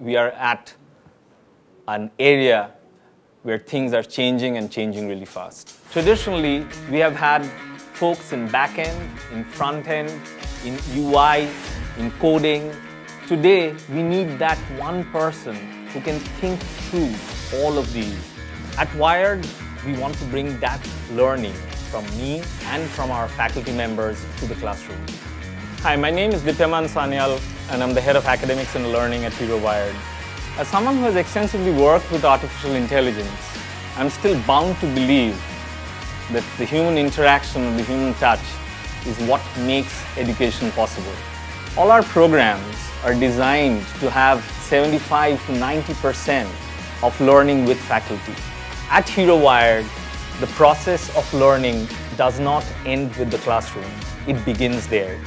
We are at an area where things are changing and changing really fast. Traditionally, we have had folks in backend, in front end, in UI, in coding. Today, we need that one person who can think through all of these. At Vired, we want to bring that learning from me and from our faculty members to the classroom. Hi, my name is Dipyaman Sanyal and I'm the head of academics and learning at Hero Vired. As someone who has extensively worked with artificial intelligence, I'm still bound to believe that the human interaction and the human touch is what makes education possible. All our programs are designed to have 75 to 90% of learning with faculty. At Hero Vired, the process of learning does not end with the classroom. It begins there.